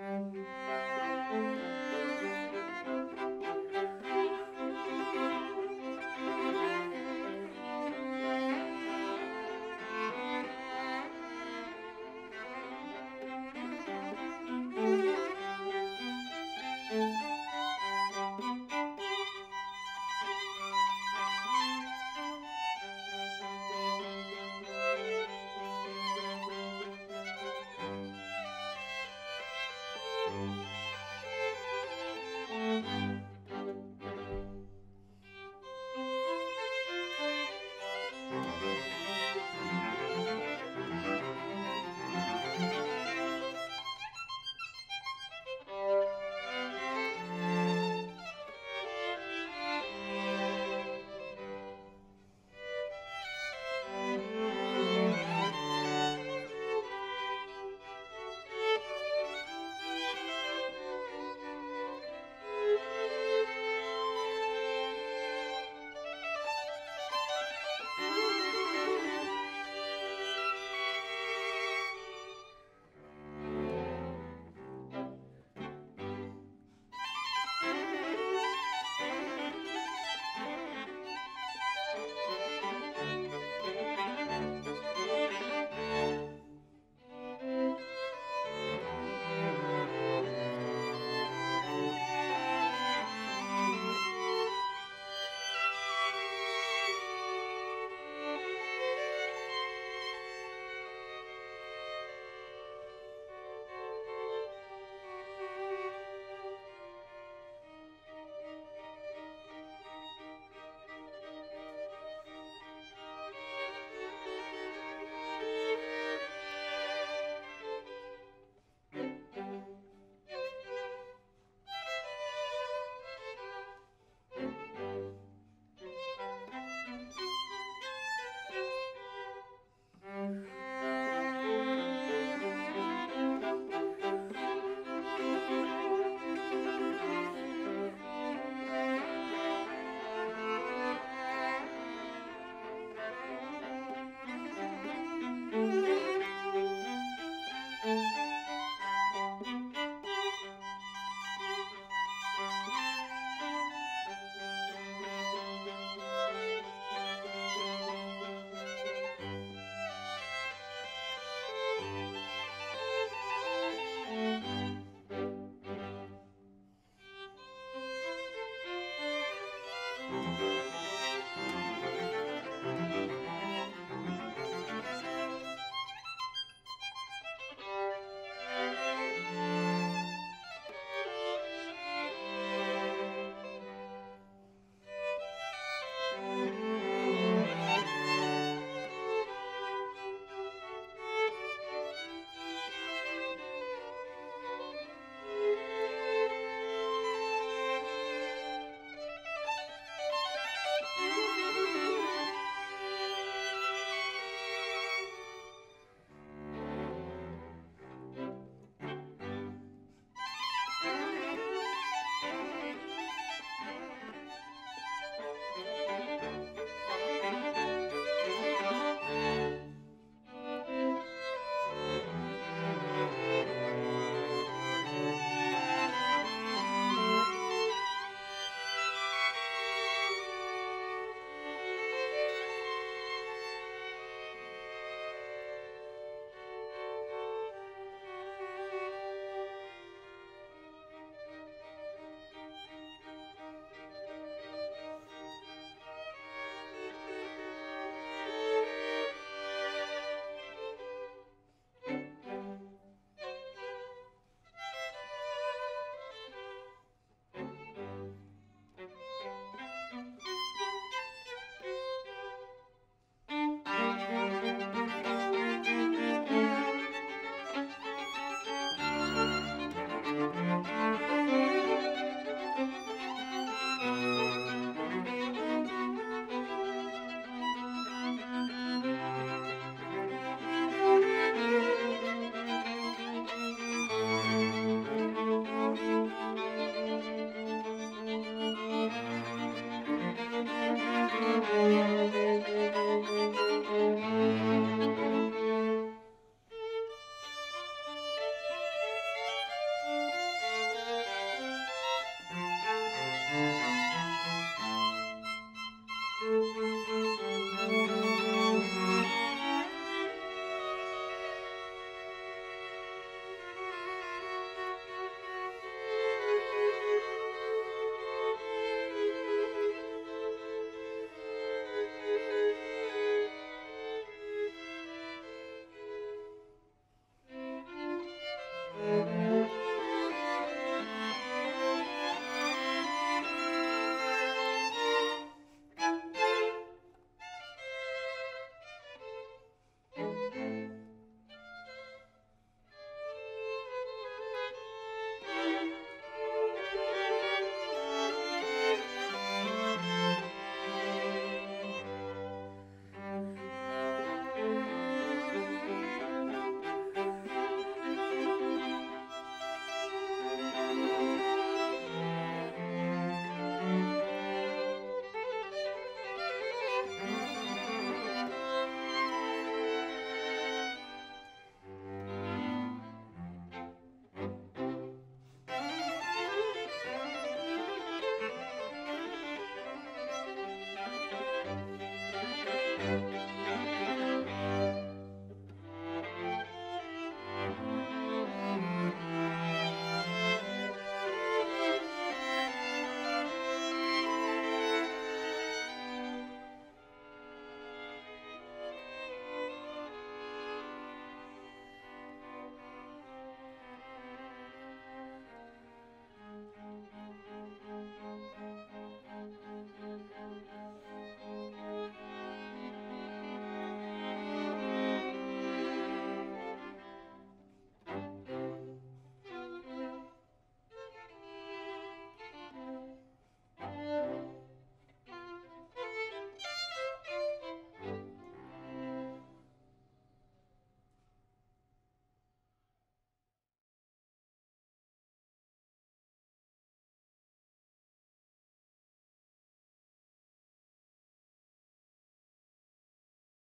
Música